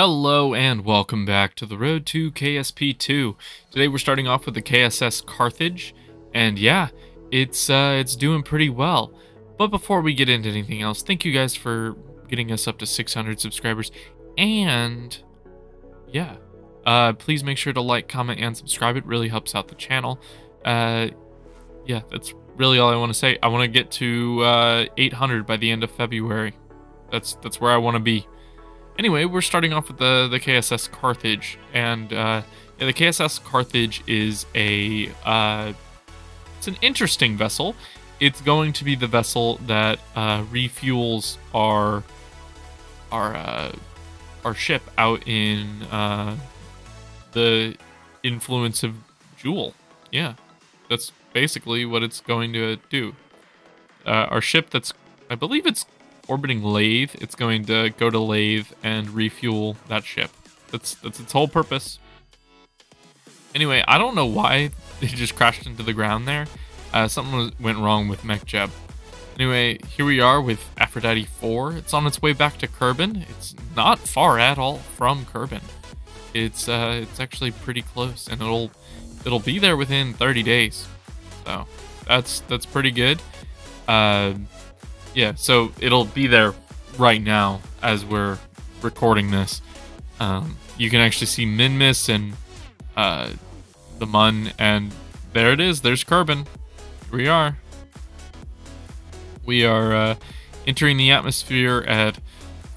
Hello and welcome back to the road to KSP2. Today we're starting off with the KSS Carthage, and yeah, it's uh, it's doing pretty well. But before we get into anything else, thank you guys for getting us up to 600 subscribers, and yeah, uh, please make sure to like, comment, and subscribe. It really helps out the channel. Uh, yeah, that's really all I want to say. I want to get to uh, 800 by the end of February. That's that's where I want to be. Anyway, we're starting off with the, the KSS Carthage, and uh, the KSS Carthage is a uh, it's an interesting vessel. It's going to be the vessel that uh, refuels our our uh, our ship out in uh, the influence of Jool. Yeah, that's basically what it's going to do. Uh, our ship that's I believe it's orbiting Laythe, it's going to go to Laythe and refuel that ship. That's that's its whole purpose. Anyway, I don't know why they just crashed into the ground there. Uh, something was, went wrong with Mech MechJeb. Anyway, here we are with Aphrodite 4. It's on its way back to Kerbin. It's not far at all from Kerbin. It's uh, it's actually pretty close, and it'll it'll be there within 30 days. So that's that's pretty good. Uh, yeah, so it'll be there right now as we're recording this. Um, you can actually see Minmus and uh, the Mun, and there it is. There's Kerbin. Here we are. We are uh, entering the atmosphere at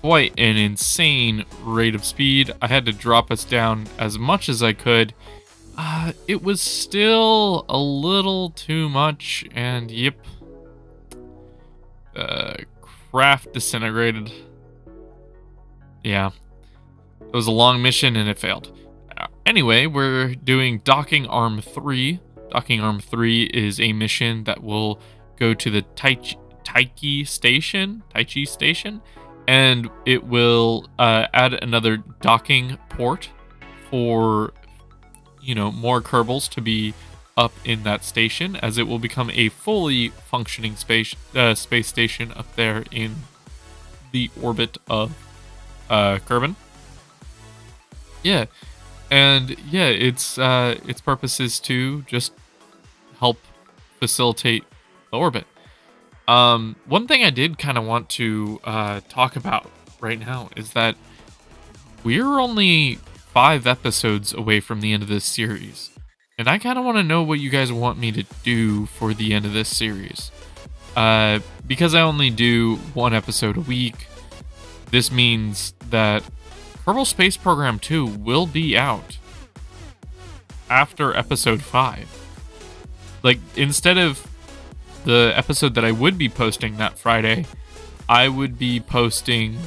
quite an insane rate of speed. I had to drop us down as much as I could. Uh, it was still a little too much, and yep, uh, craft disintegrated. Yeah. It was a long mission and it failed. Uh, anyway, we're doing Docking Arm 3. Docking Arm 3 is a mission that will go to the Taichi, Taiki station, Taichi station, and it will uh, add another docking port for, you know, more Kerbals to be up in that station as it will become a fully functioning space uh, space station up there in the orbit of uh, Kerbin. Yeah, and yeah, its uh, its purpose is to just help facilitate the orbit. Um, one thing I did kind of want to uh, talk about right now is that we're only five episodes away from the end of this series. And I kind of want to know what you guys want me to do for the end of this series. Uh, because I only do one episode a week, this means that Kerbal Space Program 2 will be out after episode 5. Like, instead of the episode that I would be posting that Friday, I would be posting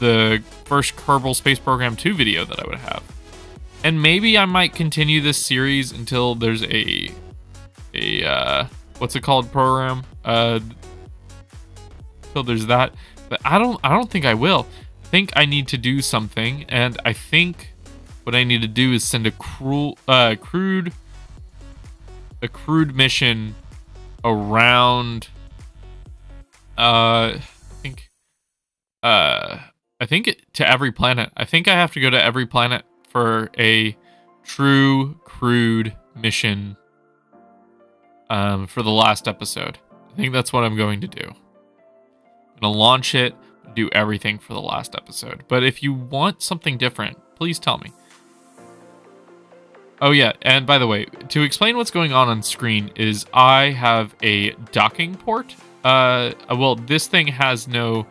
the first Kerbal Space Program 2 video that I would have and maybe I might continue this series until there's a a uh, what's it called program? Uh until there's that. But I don't I don't think I will. I think I need to do something and I think what I need to do is send a cruel uh crewed a crewed mission around uh I think uh I think it, to every planet. I think I have to go to every planet for a true crewed mission um, for the last episode. I think that's what I'm going to do. I'm going to launch it, do everything for the last episode. But if you want something different, please tell me. Oh yeah, and by the way, to explain what's going on on screen is I have a docking port. Uh, well, this thing has no,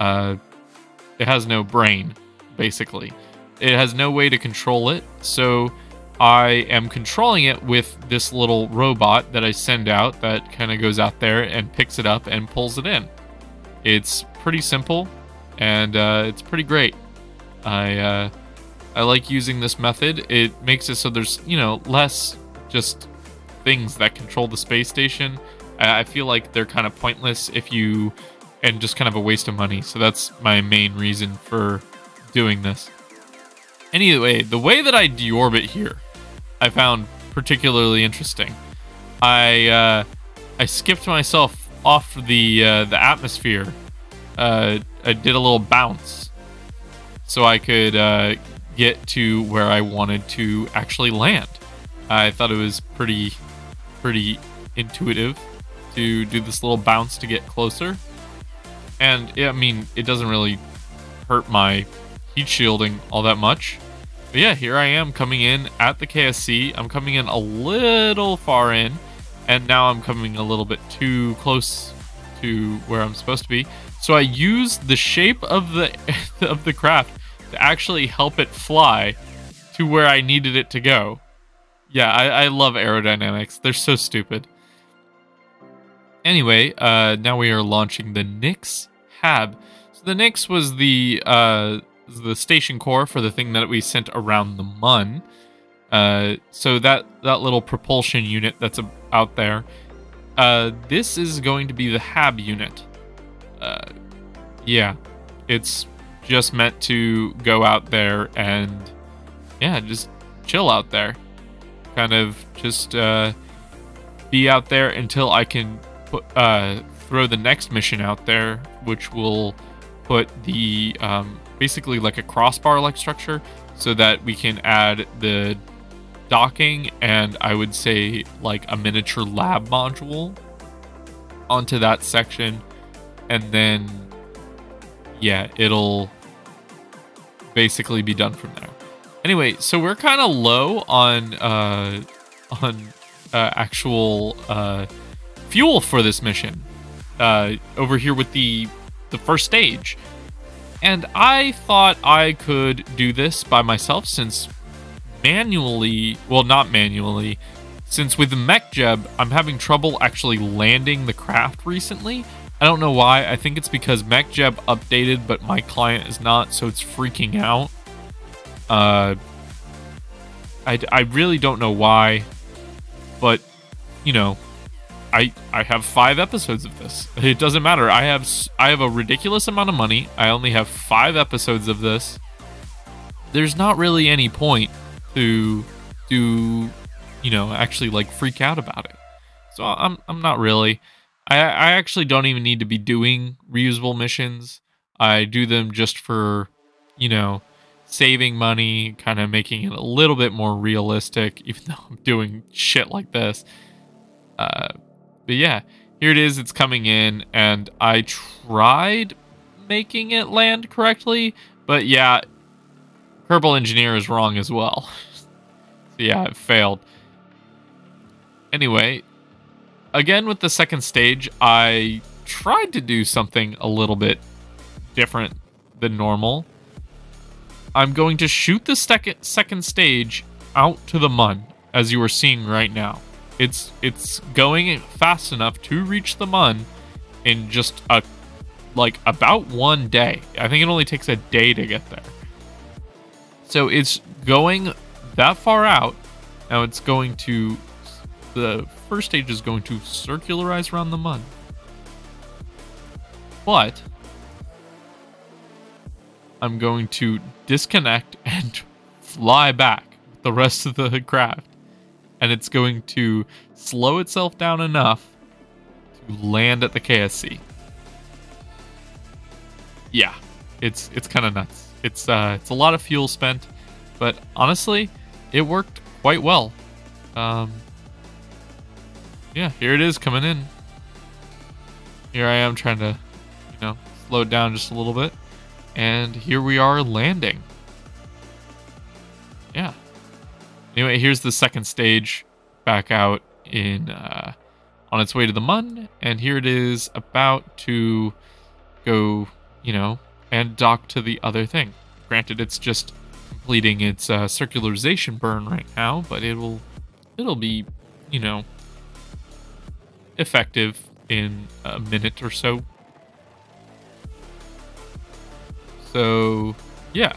uh, it has no brain, basically. It has no way to control it, so I am controlling it with this little robot that I send out that kind of goes out there and picks it up and pulls it in. It's pretty simple, and uh, it's pretty great. I uh, I like using this method. It makes it so there's you know less just things that control the space station. I feel like they're kind of pointless if you and just kind of a waste of money. So that's my main reason for doing this. Anyway, the way that I deorbit here, I found particularly interesting. I uh, I skipped myself off the uh, the atmosphere. Uh, I did a little bounce. so I could uh, get to where I wanted to actually land. I thought it was pretty, pretty intuitive to do this little bounce to get closer. And I mean, it doesn't really hurt my heat shielding all that much. But yeah, here I am coming in at the KSC. I'm coming in a little far in, and now I'm coming a little bit too close to where I'm supposed to be. So I use the shape of the of the craft to actually help it fly to where I needed it to go. Yeah, I, I love aerodynamics. They're so stupid. Anyway, uh, now we are launching the Nix Hab. So the Nix was the uh, the station core for the thing that we sent around the Mun. Uh, so that that little propulsion unit that's out there. Uh, this is going to be the Hab unit. Uh, yeah, it's just meant to go out there and yeah, just chill out there. Kind of just uh, be out there until I can put uh, throw the next mission out there, which will put the um, basically like a crossbar like structure so that we can add the docking and I would say like a miniature lab module onto that section. And then yeah it'll basically be done from there. Anyway so we're kind of low on uh on uh, actual uh fuel for this mission uh over here with the the first stage and I thought I could do this by myself since manually, well, not manually, since with the MechJeb, I'm having trouble actually landing the craft recently. I don't know why. I think it's because MechJeb updated, but my client is not, so it's freaking out. Uh, I, I really don't know why, but, you know, I I have five episodes of this. It doesn't matter. I have I have a ridiculous amount of money. I only have five episodes of this. There's not really any point to to you know actually like freak out about it. So I'm I'm not really. I I actually don't even need to be doing reusable missions. I do them just for you know saving money, kind of making it a little bit more realistic, even though I'm doing shit like this. Uh, but yeah, here it is. It's coming in, and I tried making it land correctly, but yeah, Kerbal Engineer is wrong as well. so yeah, it failed. Anyway, again with the second stage, I tried to do something a little bit different than normal. I'm going to shoot the second second stage out to the Mun, as you are seeing right now. It's it's going fast enough to reach the Mun in just a like about one day. I think it only takes a day to get there. So it's going that far out. Now it's going to the first stage is going to circularize around the Mun. But I'm going to disconnect and fly back the rest of the craft and it's going to slow itself down enough to land at the KSC. Yeah, it's it's kind of nuts. It's uh, it's a lot of fuel spent, but honestly, it worked quite well. Um, yeah, here it is coming in. Here I am trying to, you know, slow it down just a little bit, and here we are landing. Yeah. Anyway, here's the second stage back out in uh, on its way to the Mun, and here it is about to go, you know, and dock to the other thing. Granted, it's just completing its uh, circularization burn right now, but it'll it'll be, you know, effective in a minute or so. So, yeah.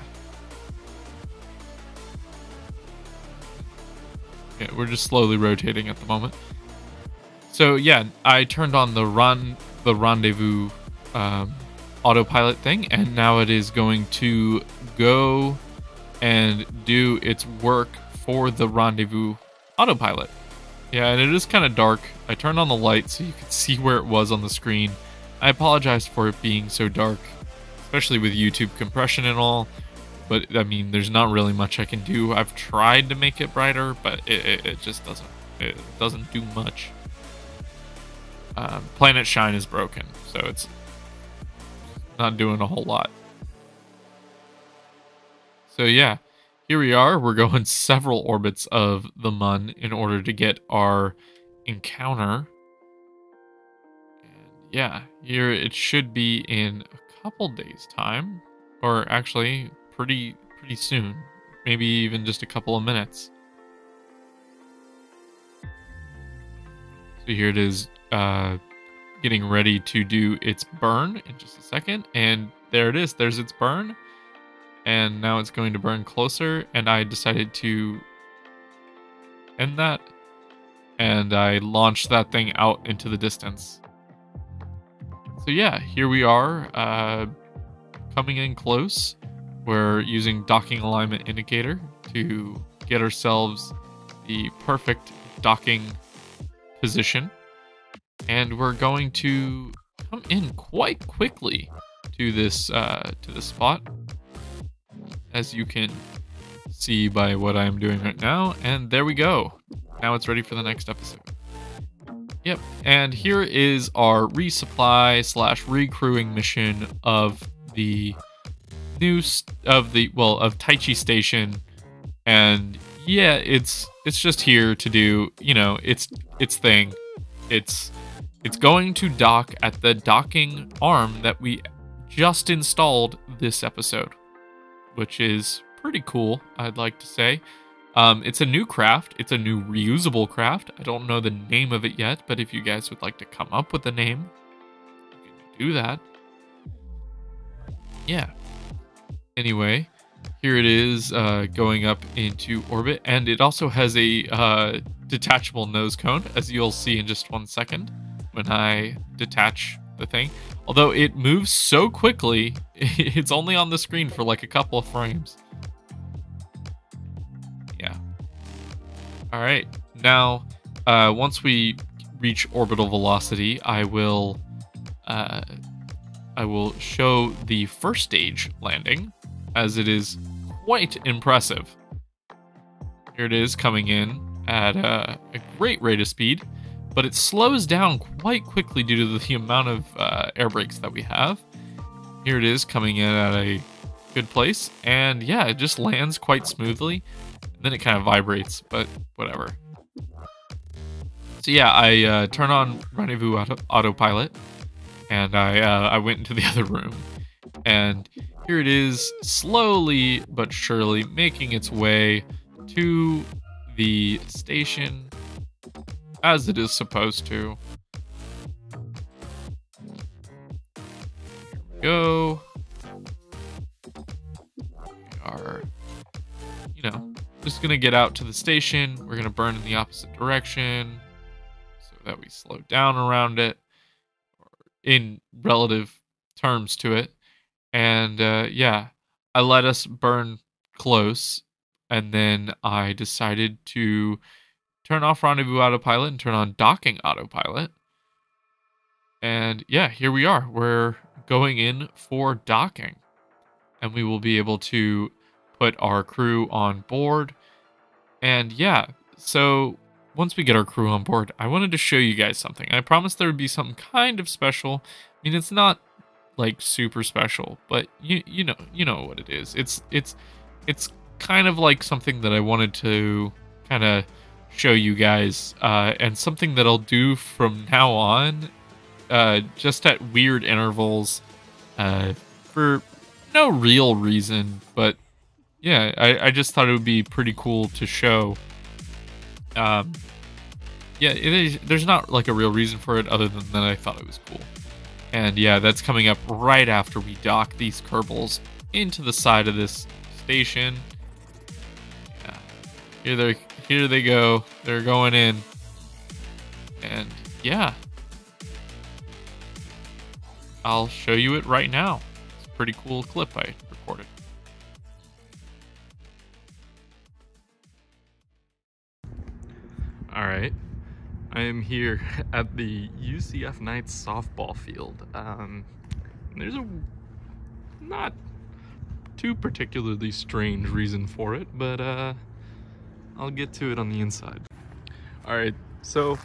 We're just slowly rotating at the moment. So yeah, I turned on the run the rendezvous um, autopilot thing, and now it is going to go and do its work for the rendezvous autopilot. Yeah, and it is kind of dark. I turned on the light so you could see where it was on the screen. I apologize for it being so dark, especially with YouTube compression and all. But I mean, there's not really much I can do. I've tried to make it brighter, but it, it, it just doesn't it doesn't do much. Um, Planet Shine is broken, so it's not doing a whole lot. So yeah, here we are. We're going several orbits of the Mun in order to get our encounter. And yeah, here it should be in a couple days time, or actually pretty pretty soon, maybe even just a couple of minutes. So here it is, uh, getting ready to do its burn in just a second, and there it is. There's its burn, and now it's going to burn closer. And I decided to end that, and I launched that thing out into the distance. So yeah, here we are, uh, coming in close. We're using docking alignment indicator to get ourselves the perfect docking position. And we're going to come in quite quickly to this uh, to this spot, as you can see by what I'm doing right now. And there we go. Now it's ready for the next episode. Yep, and here is our resupply slash recrewing mission of the new of the well of Taichi Station, and yeah, it's it's just here to do you know its its thing. It's it's going to dock at the docking arm that we just installed this episode, which is pretty cool. I'd like to say. Um, it's a new craft. It's a new reusable craft. I don't know the name of it yet, but if you guys would like to come up with a name, you can do that. Yeah, Anyway, here it is uh, going up into orbit, and it also has a uh, detachable nose cone, as you'll see in just one second when I detach the thing. Although it moves so quickly, it's only on the screen for like a couple of frames. Yeah. All right. Now, uh, once we reach orbital velocity, I will, uh, I will show the first stage landing as it is quite impressive. Here it is coming in at a, a great rate of speed, but it slows down quite quickly due to the amount of uh, air brakes that we have. Here it is coming in at a good place, and yeah, it just lands quite smoothly. Then it kind of vibrates, but whatever. So yeah, I uh, turn on Rendezvous auto- autopilot, and I uh, I went into the other room, and here it is, slowly but surely making its way to the station as it is supposed to. Here we go. We are, you know, just gonna get out to the station. We're gonna burn in the opposite direction so that we slow down around it in relative terms to it. And uh, yeah, I let us burn close, and then I decided to turn off rendezvous autopilot and turn on docking autopilot. And yeah, here we are. We're going in for docking, and we will be able to put our crew on board. And yeah, so once we get our crew on board, I wanted to show you guys something. I promised there would be something kind of special. I mean, it's not like super special, but you you know you know what it is. It's it's it's kind of like something that I wanted to kind of show you guys, uh, and something that I'll do from now on, uh, just at weird intervals, uh, for no real reason, but yeah, I, I just thought it would be pretty cool to show. Um, yeah, it is there's not like a real reason for it other than that I thought it was cool. And yeah, that's coming up right after we dock these Kerbals into the side of this station. Yeah. Here they here they go. They're going in. And yeah. I'll show you it right now. It's a pretty cool clip I All right. I am here at the UCF Knights softball field. Um, there's a not too particularly strange reason for it, but uh, I'll get to it on the inside. All right, so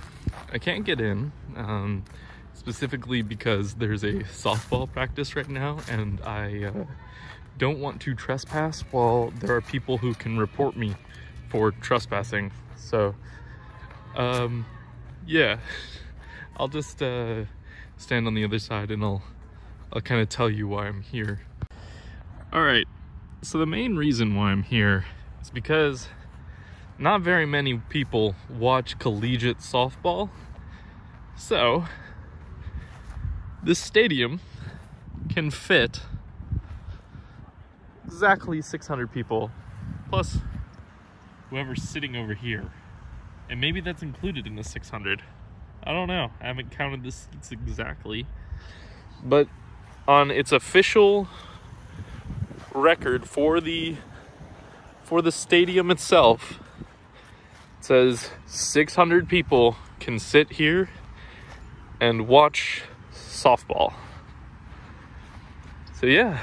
I can't get in, um, specifically because there's a softball practice right now, and I uh, don't want to trespass while there are people who can report me for trespassing. So, um, yeah, I'll just uh, stand on the other side and I'll I'll kind of tell you why I'm here. All right, so the main reason why I'm here is because not very many people watch collegiate softball. So, this stadium can fit exactly 600 people, plus whoever's sitting over here. And maybe that's included in the 600. I don't know. I haven't counted the seats exactly. But on its official record for the for the stadium itself, it says 600 people can sit here and watch softball. So yeah.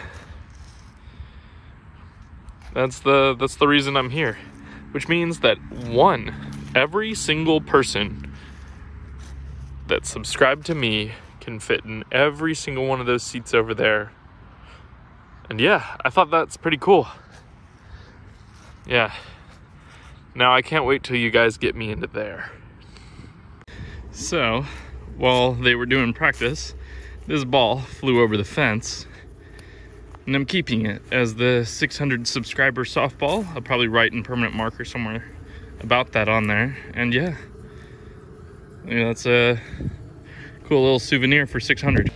That's the that's the reason I'm here. Which means that one, every single person that subscribed to me can fit in every single one of those seats over there. And yeah, I thought that's pretty cool. Yeah. Now I can't wait till you guys get me into there. So, while they were doing practice, this ball flew over the fence and I'm keeping it as the 600 subscriber softball. I'll probably write in permanent marker somewhere about that on there. And yeah, yeah that's a cool little souvenir for 600.